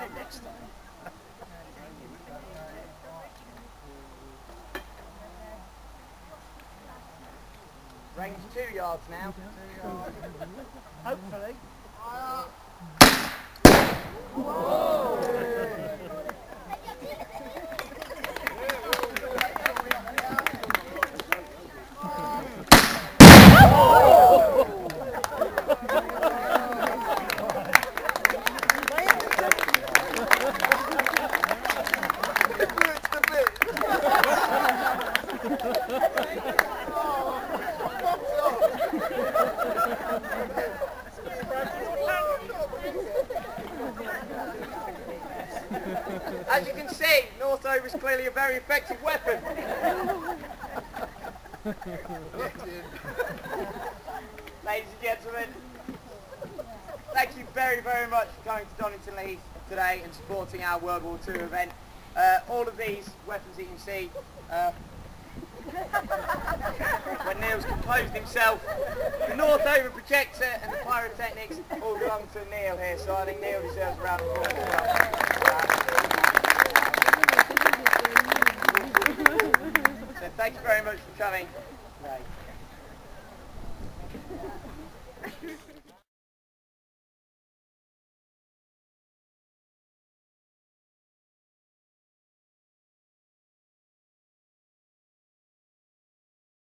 get it next time. Range two yards now. Hopefully. As you can see, Northover is clearly a very effective weapon. Ladies and gentlemen, thank you very, very much for coming to Donington le Heath today and supporting our World War II event. Uh, all of these weapons that you can see, uh, when Neil's composed himself, the Northover projector and the pyrotechnics all belong to Neil here, so I think Neil deserves a round of applause Thanks very much for coming. Right.